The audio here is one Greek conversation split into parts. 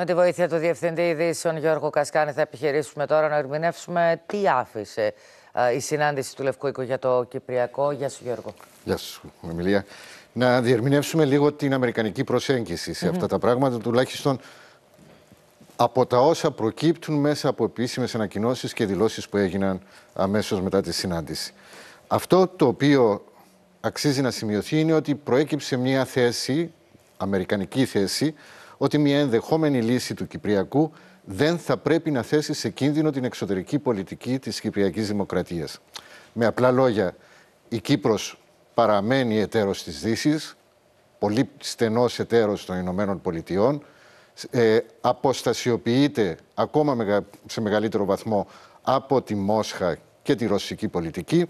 Με τη βοήθεια του Διευθυντή Ειδήσεων Γιώργο Κασκάνη θα επιχειρήσουμε τώρα να ερμηνεύσουμε τι άφησε η συνάντηση του Λευκού Οίκου για το Κυπριακό. Γεια σου Γιώργο. Γεια σου Εμιλία. Να διερμηνεύσουμε λίγο την αμερικανική προσέγγιση σε αυτά τα πράγματα, τουλάχιστον από τα όσα προκύπτουν μέσα από επίσημες ανακοινώσεις και δηλώσεις που έγιναν αμέσως μετά τη συνάντηση. Αυτό το οποίο αξίζει να σημειωθεί είναι ότι προέκυψε μια θέση, αμερικανική θέση, ότι μια ενδεχόμενη λύση του Κυπριακού δεν θα πρέπει να θέσει σε κίνδυνο την εξωτερική πολιτική της Κυπριακής Δημοκρατίας. Με απλά λόγια, η Κύπρος παραμένει εταίρος της Δύσης, πολύ στενός εταίρος των Ηνωμένων Πολιτειών, ε, αποστασιοποιείται ακόμα σε μεγαλύτερο βαθμό από τη Μόσχα και τη ρωσική πολιτική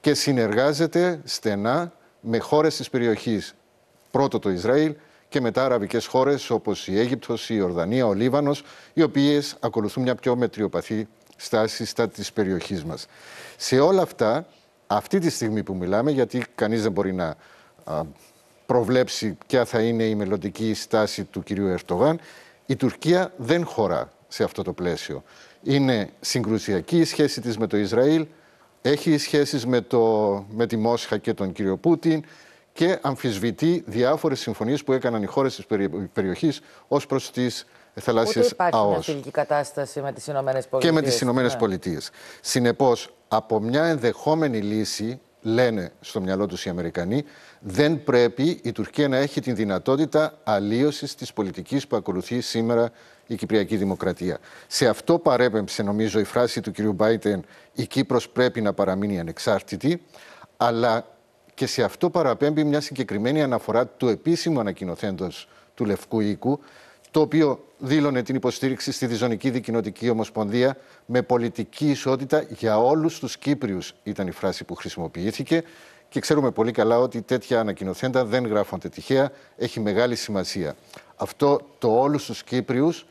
και συνεργάζεται στενά με χώρες της περιοχής. Πρώτο το Ισραήλ και μετά αραβικές χώρες όπως η Αίγυπτος, η Ορδανία, ο Λίβανος, οι οποίες ακολουθούν μια πιο μετριοπαθή στάση στα της περιοχής μας. Σε όλα αυτά, αυτή τη στιγμή που μιλάμε, γιατί κανείς δεν μπορεί να προβλέψει ποια θα είναι η μελλοντική στάση του κυρίου Ερτογάν, η Τουρκία δεν χωρά σε αυτό το πλαίσιο. Είναι συγκρουσιακή η σχέση της με το Ισραήλ, έχει σχέσεις με, το, με τη Μόσχα και τον κύριο Πούτιν και αμφισβητεί διάφορες συμφωνίες που έκαναν οι χώρες της περιοχής ως προς τις θαλάσσιες Ούτε υπάρχει ΑΟΣ. μια φιλική κατάσταση με τις Ηνωμένες Πολιτείες. Και με τις Ηνωμένες ναι. Πολιτείες. Συνεπώς, από μια ενδεχόμενη λύση, λένε στο μυαλό τους οι Αμερικανοί, δεν πρέπει η Τουρκία να έχει την δυνατότητα αλλίωσης της πολιτικής που ακολουθεί σήμερα η Κυπριακή Δημοκρατία. Σε αυτό παρέπεμψε νομίζω η φράση του κ. Μπάιτεν «Η Κύπρος πρέπει να παραμείνει ανεξάρτητη», αλλά και σε αυτό παραπέμπει μια συγκεκριμένη αναφορά του επίσημου ανακοινοθέντος του Λευκού Οίκου, το οποίο δήλωνε την υποστήριξη στη Διζωνική Δικοινοτική Ομοσπονδία με πολιτική ισότητα για όλους τους Κύπριους, ήταν η φράση που χρησιμοποιήθηκε. Και ξέρουμε πολύ καλά ότι τέτοια ανακοινοθέντα δεν γράφονται τυχαία, έχει μεγάλη σημασία. Αυτό το όλους τους Κύπριους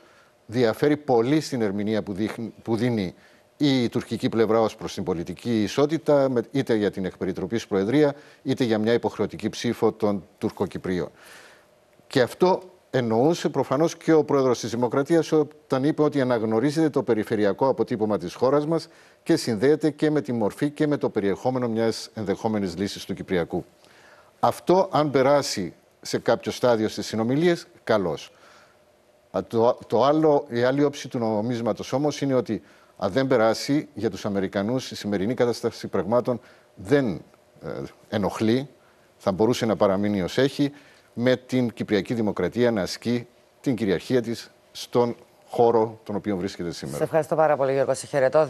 διαφέρει πολύ στην ερμηνεία που, που δίνει η τουρκική πλευρά ως προς την πολιτική ισότητα, είτε για την εκπεριτροπής Προεδρία, είτε για μια υποχρεωτική ψήφο των Τουρκοκυπρίων. Και αυτό εννοούσε προφανώς και ο πρόεδρος της Δημοκρατίας όταν είπε ότι αναγνωρίζεται το περιφερειακό αποτύπωμα της χώρας μας και συνδέεται και με τη μορφή και με το περιεχόμενο μιας ενδεχόμενης λύσης του Κυπριακού. Αυτό, αν περάσει σε κάποιο στάδιο στις συνομιλίες, καλώ. Το, το άλλο, η άλλη όψη του νομίσματος όμως είναι ότι αν δεν περάσει για τους Αμερικανούς η σημερινή κατάσταση πραγμάτων δεν ε, ενοχλεί, θα μπορούσε να παραμείνει ως έχει με την Κυπριακή Δημοκρατία να ασκεί την κυριαρχία της στον χώρο τον οποίο βρίσκεται σήμερα. Σε ευχαριστώ πάρα πολύ Γιώργο, σε χαιρετώ.